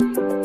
you